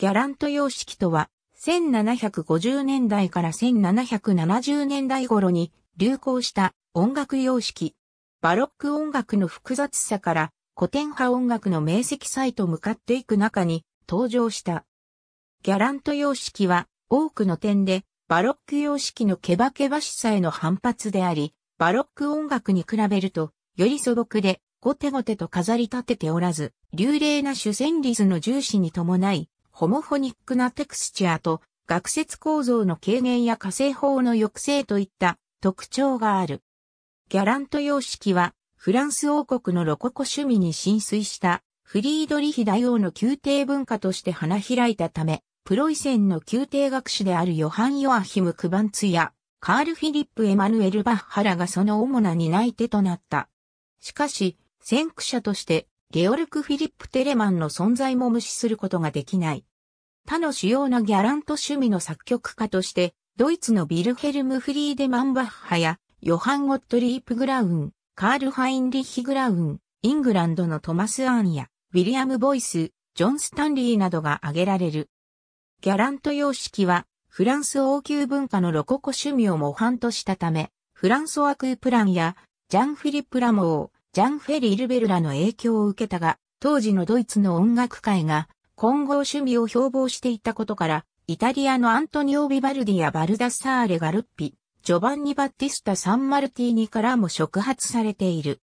ギャラント様式とは、1750年代から1770年代頃に流行した音楽様式。バロック音楽の複雑さから古典派音楽の明晰さへと向かっていく中に登場した。ギャラント様式は多くの点でバロック様式のケバケバしさへの反発であり、バロック音楽に比べるとより素朴でゴテゴテと飾り立てておらず、流麗な主旋律の重視に伴い、ホモフォニックなテクスチャーと学説構造の軽減や火星法の抑制といった特徴がある。ギャラント様式はフランス王国のロココ趣味に浸水したフリードリヒ大王の宮廷文化として花開いたため、プロイセンの宮廷学士であるヨハン・ヨアヒム・クバンツやカール・フィリップ・エマヌエル・バッハラがその主な担い手となった。しかし、先駆者としてゲオルク・フィリップ・テレマンの存在も無視することができない。他の主要なギャラント趣味の作曲家として、ドイツのビルヘルム・フリーデマンバッハや、ヨハン・ゴットリープ・グラウン、カール・ハインリッヒ・グラウン、イングランドのトマス・アーンや、ウィリアム・ボイス、ジョン・スタンリーなどが挙げられる。ギャラント様式は、フランス王宮文化のロココ趣味を模範としたため、フランソワ・クープランや、ジャン・フィリップ・ラモー、ジャン・フェリールベルらの影響を受けたが、当時のドイツの音楽界が混合趣味を標榜していたことから、イタリアのアントニオ・ビバルディやバルダッサーレ・ガルッピ、ジョバンニ・バッティスタ・サンマルティーニからも触発されている。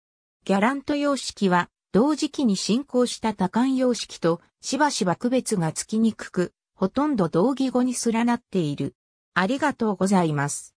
ギャラント様式は、同時期に進行した多感様式としばしば区別がつきにくく、ほとんど同義語にすらなっている。ありがとうございます。